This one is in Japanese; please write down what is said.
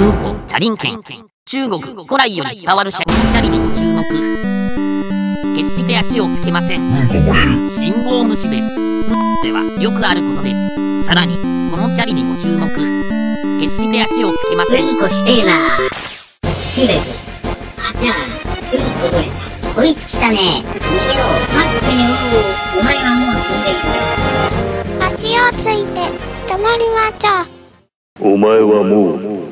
うんこ、チャリンケン。中国古来より伝わるシャチャリにご注目。決して足をつけません。信号無視です。では、よくあることです。さらに、このチャリにご注目。決して足をつけません。うんこしてえなひデあちゃうんこどれこいつ来たね逃げろ待ってよお前はもう死んでいる足をついて止まりましょ。お前はもう